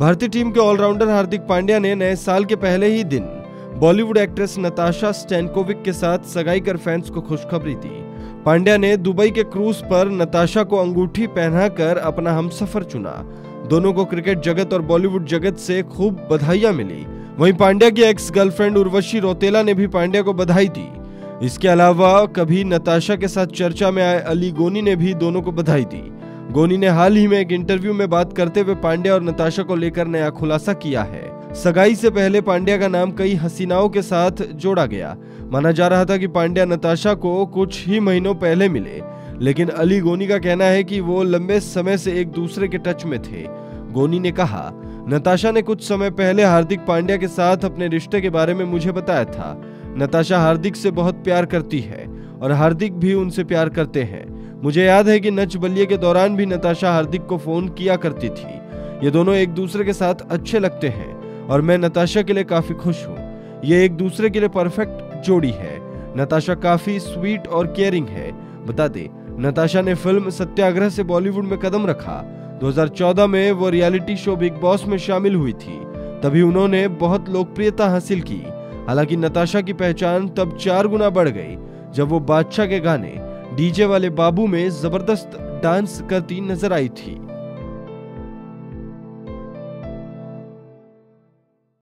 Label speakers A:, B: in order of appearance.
A: भारतीय टीम के ऑलराउंडर हार्दिक पांड्या ने नए साल के पहले ही दिन बॉलीवुड एक्ट्रेस नताशा स्टैनकोविक के साथ सगाई कर फैंस को खुशखबरी दी। पांड्या ने दुबई के क्रूज पर नताशा को अंगूठी पहनाकर अपना हमसफर चुना। दोनों को क्रिकेट जगत और बॉलीवुड जगत से खूब बधाइयाँ मिली। वहीं पांड्या की एक्स गर्लफ्रेंड उर्वशी रोतेला ने भी पांड्या को बधाई दी। इसके अलावा कभी नताशा के साथ चर्चा में आए अली गोनी ने भी दोनों को बधाई दी। गोनी ने हाल ही में एक इंटरव्यू में बात करते हुए पांड्या और नताशा को लेकर नया खुलासा किया है। सगाई से पहले पांड्या का नाम कई हसीनाओं के साथ जोड़ा गया। माना जा रहा था कि पांड्या नताशा को कुछ ही महीनों पहले मिले, लेकिन अली गोनी का कहना है कि वो लंबे समय से एक दूसरे के टच में थे। गोनी ने कहा, नताशा ने कुछ समय पहले हार्दिक पांड्या के साथ अपने रिश्ते के बारे में मुझे बताया था। नताशा हार्दिक से बहुत प्यार करती है और हार्दिक भी उनसे प्यार करते हैं। मुझे याद है कि नच बलिए के दौरान भी नताशा हार्दिक को फ़ोन किया करती थी। ये दोनों एक दूसरे के साथ अच्छे लगते हैं और मैं नताशा के लिए काफ़ी खुश हूँ। ये एक दूसरे के लिए परफेक्ट जोड़ी है। नताशा काफ़ी स्वीट और केयरिंग है। बता दे, नताशा ने फ़िल्म सत्याग्रह से बॉलीवुड में कदम रखा। 2014 में वो रियलिटी शो बिग बॉस में शामिल हुई थी। तभी उन्होंने बहुत लोकप्रियता हासिल की। हालाँकि नताशा की पहचान तब चार गुना बढ़ गई, जब वो बादशाह के गाने डीजे वाले बाबू में ज़बरदस्त डांस करती नज़र आई थी।